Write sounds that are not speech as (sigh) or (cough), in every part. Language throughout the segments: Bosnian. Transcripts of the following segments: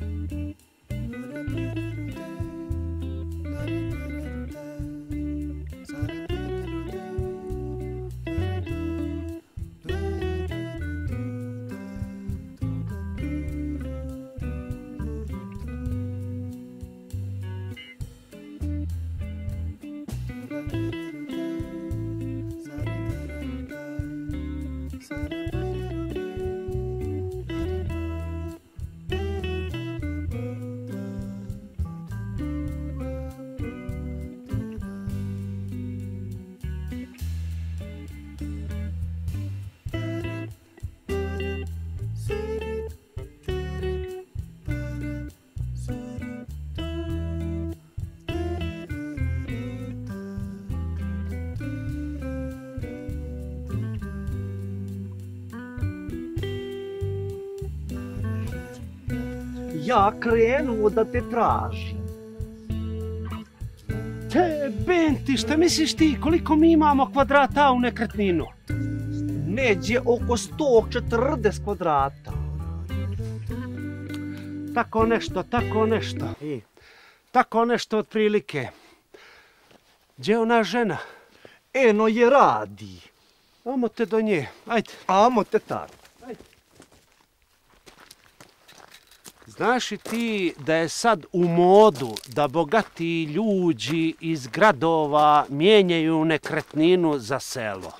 Thank you. Ja krenuo da te tražim. Te, Benti, šta misliš ti, koliko mi imamo kvadrata u nekretninu? Neđe oko 140 kvadrata. Tako nešto, tako nešto. E, Tako nešto otprilike. Gdje je ona žena? eno je radi. Amo te do nje, ajde. Amo te tad. Znaš li ti da je sad u modu da bogati ljudi iz gradova mijenjaju nekretninu za selo?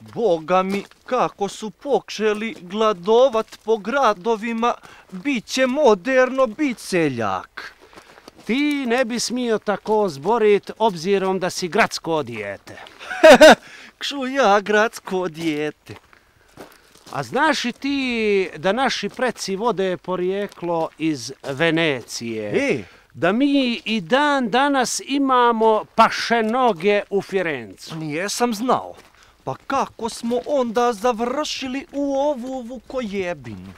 Boga mi, kako su pokšeli gladovat po gradovima, bit će moderno bit seljak. Ti ne bi smio tako zborit obzirom da si gradsko dijete. (laughs) Kšu ja gradsko dijete. A znaš li ti da naši preci vode porijeklo iz Venecije? E, Da mi i dan danas imamo paše noge u Firencu. nijesam znao. Pa kako smo onda završili u ovu vukojebinu?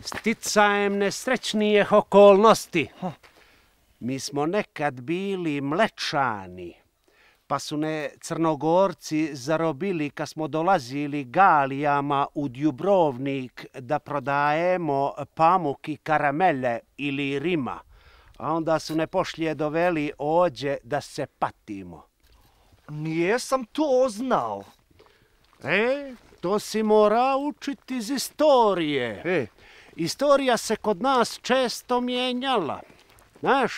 Sticajem nesrećnijih okolnosti. Mi smo nekad bili mlečani, pa su ne crnogorci zarobili kad smo dolazili galijama u Djubrovnik da prodajemo pamuk i karamele ili rima. A onda su ne pošlje doveli ođe da se patimo. Nijesam to znao. E, to si mora učiti iz istorije. E, Istorija se kod nas često mijenjala. Znaš,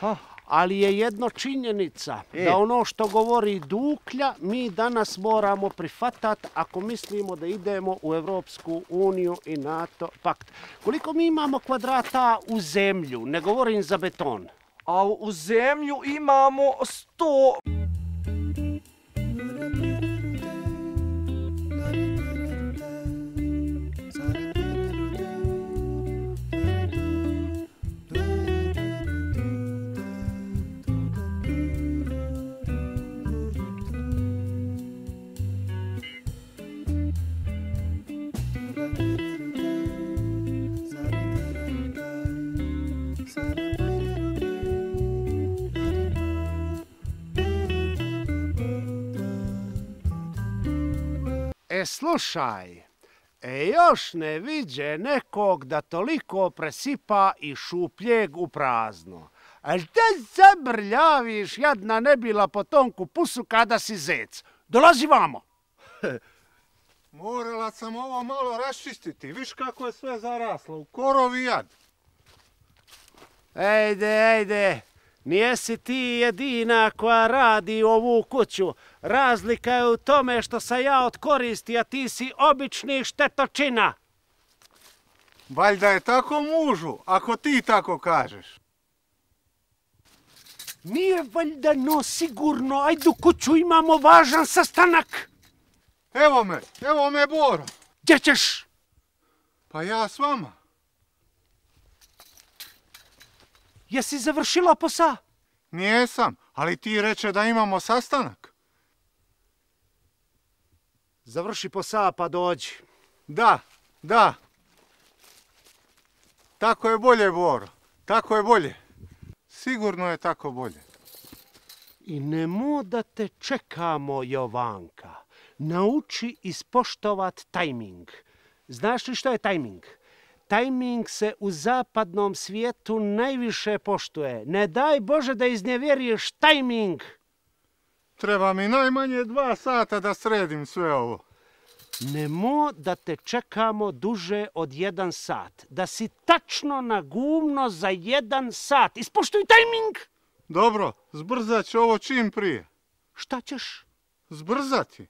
ha, ali je jedno činjenica E. da ono što govori Duklja mi danas moramo prifatat ako mislimo da idemo u Evropsku uniju i NATO pakt. Koliko mi imamo kvadrata u zemlju, ne govorim za beton. a u zemlju imamo sto... E, slušaj, e, još ne viđe nekog da toliko presipa i šupljeg u prazno. A šta zabrljaviš, jadna ne bila po tom kupusu kada si zec? Dolazi vamo. (laughs) Morala sam ovo malo raščistiti. Viš kako je sve zaraslo. U korovi jad. Ejde, ejde, nijesi ti jedina koja radi ovu kuću. Razlika je u tome što sam ja od koristi, a ti si obični štetočina. Valjda je tako mužu, ako ti tako kažeš. Nije valjda no sigurno, ajde u kuću imamo važan sastanak. Evo me, evo me Boro. Gdje ćeš? Pa ja s vama. Jesi završila posa? Nijesam, ali ti reče da imamo sastanak. Završi posa pa dođi. Da, da. Tako je bolje, Boro. Tako je bolje. Sigurno je tako bolje. I nemo da te čekamo, Jovanka. Nauči ispoštovat tajming. Znaš li što je tajming? tajming se u zapadnom svijetu najviše poštuje. Ne daj Bože da iznevjeriš tajming. Treba mi najmanje dva sata da sredim sve ovo. Nemo da te čekamo duže od jedan sat. Da si tačno na gumno za jedan sat. Ispoštuj tajming! Dobro, zbrzat ću ovo čim prije. Šta ćeš? Zbrzati?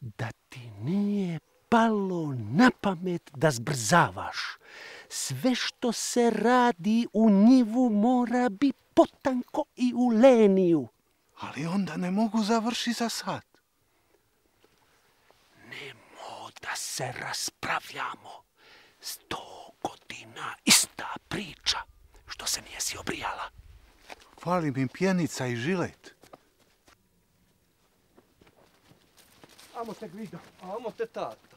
Da ti nije palo na pamet da zbrzavaš. Sve što se radi u njivu mora bi potanko i u leniju. Ali onda ne mogu završi za sat. Nemo da se raspravljamo. Sto godina ista priča. Što se nijesi obrijala? Fali mi pjenica i žilet. Amo te gvido. Amo te tata.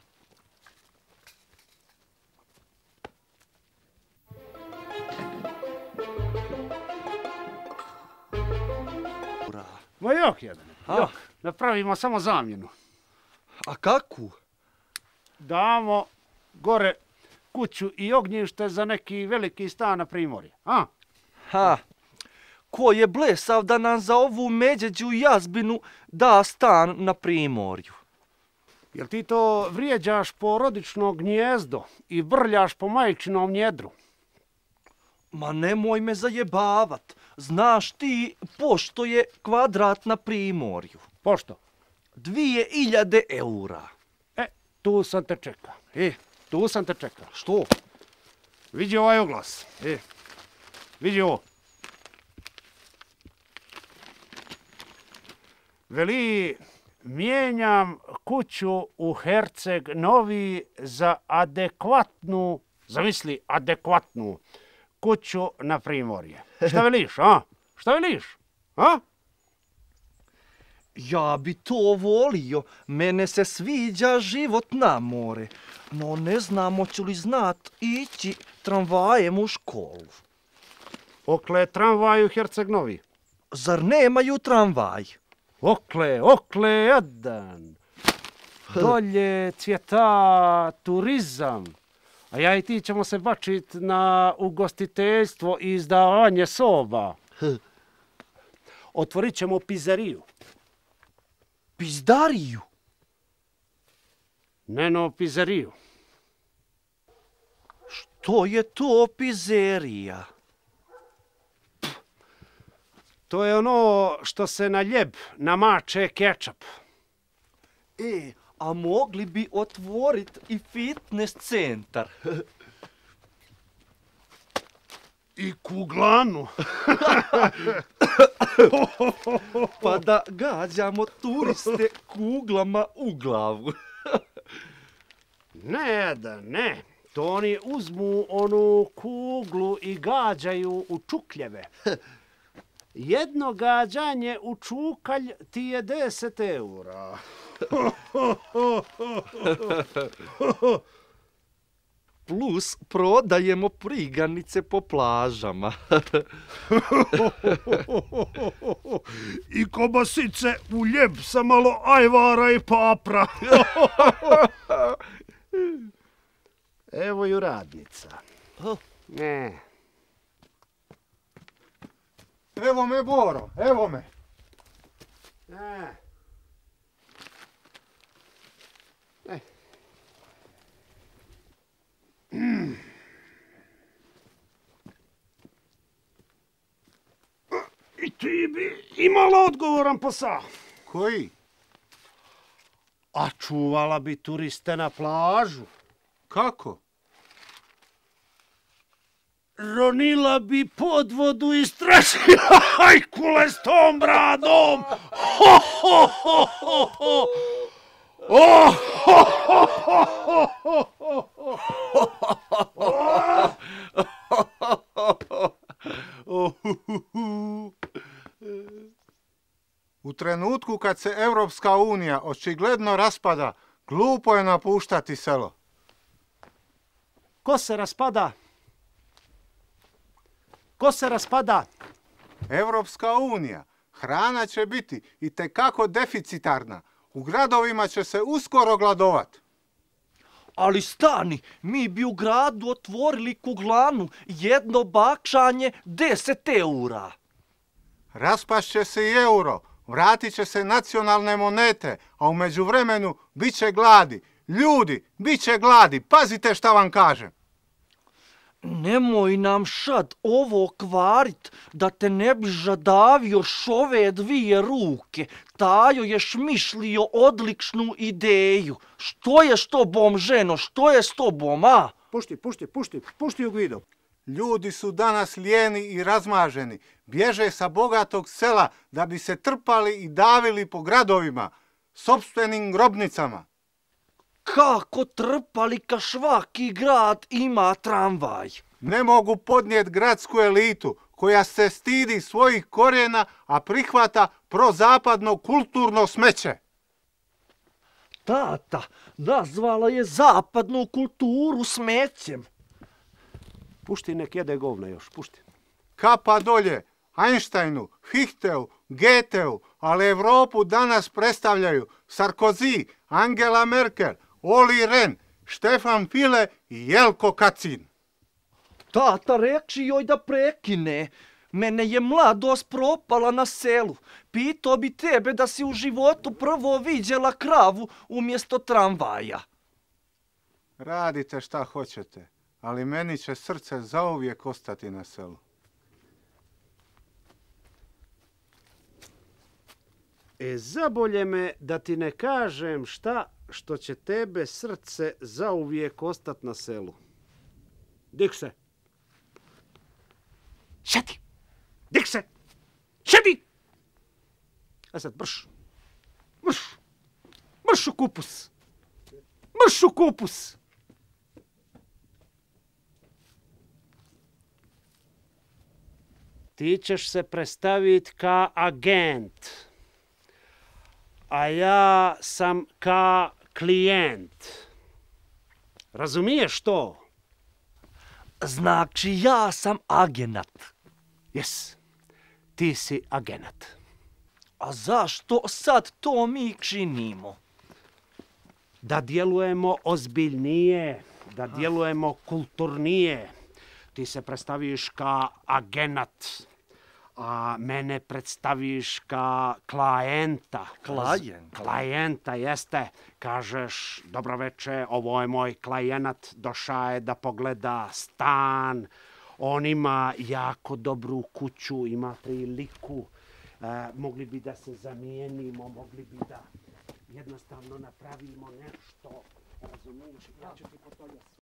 Ura. Ma jok jedan. A? Jok. Napravimo samo zamjenu. A kakvu? Damo gore kuću i ognjište za neki veliki stan na primorje. A? Ha, ko je blesav da nam za ovu međeđu jazbinu da stan na primorju? Jel ti to vrijeđaš porodično gnjezdo i vrljaš po majčinom njedru? Ma nemoj me zajebavat. Znaš ti pošto je kvadrat na primorju? Pošto? Dvije iljade eura. E, tu sam te čeka. E, tu sam te čeka. Što? Vidi ovaj oglas. E, vidi ovo. Veli, mijenjam kuću u Herceg Novi za adekvatnu, zamisli, adekvatnu kuću na primorje. (laughs) Šta veliš, a? Šta veliš? A? Ja bi to volio. Mene se sviđa život na more. No ne znam hoću li znat ići tramvajem u školu. Okle tramvaj u Herceg Novi. Zar nemaju tramvaj? Okle, okle, jedan. (laughs) Dolje cvjeta turizam. A ja i ti ćemo se bačit na ugostiteljstvo i izdavanje soba. Otvorit ćemo pizzeriju. Pizdariju. Neno pizzeriju. To je to pizerija. To je ono što se na ljeb namače kečap. E, a mogli bi otvorit i fitness centar. I kuglanu. (laughs) pa da gađamo turiste kuglama u glavu. Ne, da ne. To oni uzmu onu kuglu i gađaju u čukljeve. (laughs) Jedno gađanje u čukalj ti je 10 eura. Plus prodajemo priganice po plažama. (laughs) I kobasice u ljeb sa malo ajvara i papra. (laughs) Evo ju radnica. Oh. Ne. Evo me, Boro, evo me. Ne. E. I ti bi imala odgovoran posao. Koji? A čuvala bi turiste na plažu. Kako? Ronila bi pod vodu i strašila (laughs) hajkule s tom bradom. Ho, ho, ho, ho, ho. Oh, ho, ho, ho, ho, ho, ho. (laughs) U trenutku kad se Evropska unija očigledno raspada, glupo je napuštati selo. Ko se raspada? Ko se raspada? Evropska unija. Hrana će biti i tekako deficitarna. U gradovima će se uskoro gladovat. Ali stani, mi bi u gradu otvorili kuglanu, jedno bakšanje 10 eura. Raspašće se i euro, vratit će se nacionalne monete, a u međuvremenu bit će gladi. Ljudi, bit će gladi, pazite šta vam kažem. Nemoj nam šad ovo kvarit, da te ne bi žadavio šove dvije ruke. Tajo je mišlio odličnu ideju. Što je s tobom, ženo, što je s tobom, a? Pušti, pušti, pušti, pušti u Gvido. Ljudi su danas lijeni i razmaženi. Bježe sa bogatog sela da bi se trpali i davili po gradovima, sobstvenim grobnicama. Kako trpali ka švaki grad ima tramvaj? Ne mogu podnijet gradsku elitu koja se stidi svojih korijena, a prihvata prozapadno kulturno smeće. Tata, nazvala je zapadnu kulturu smećem. Pušti nek jede govna još, pušti. Kapa dolje Einsteinu, Fichteu, Goetheu, ali Evropu danas predstavljaju Sarkozy, Angela Merkel, Oli Ren, Štefan File i Jelko Kacin. Tata reči joj da prekine. Mene je mladost propala na selu. Pitao bi tebe da si u životu prvo viđela kravu umjesto tramvaja. Radite šta hoćete, ali meni će srce zauvijek ostati na selu. E, zabolje me da ti ne kažem šta što će tebe srce zauvijek ostat na selu. Dik se. Šeti! Dik se! Šeti! A e sad brš. Brš. Brš u kupus. Brš u kupus. Ti ćeš se predstaviti ka agent. A ja sam ka klijent. Razumiješ to? Znači ja sam agenat. Jes, ti si agenat. A zašto sad to mi činimo? Da djelujemo ozbiljnije, da djelujemo kulturnije. Ti se predstaviš ka agenat, a mene predstaviš ka klajenta. Klajent? Klajenta, jeste. Kažeš, dobro veče, ovo je moj klajenat, došao je da pogleda stan. On ima jako dobru kuću, ima priliku. E, mogli bi da se zamijenimo, mogli bi da jednostavno napravimo nešto. Razumiješ, ja ću ti potoljati.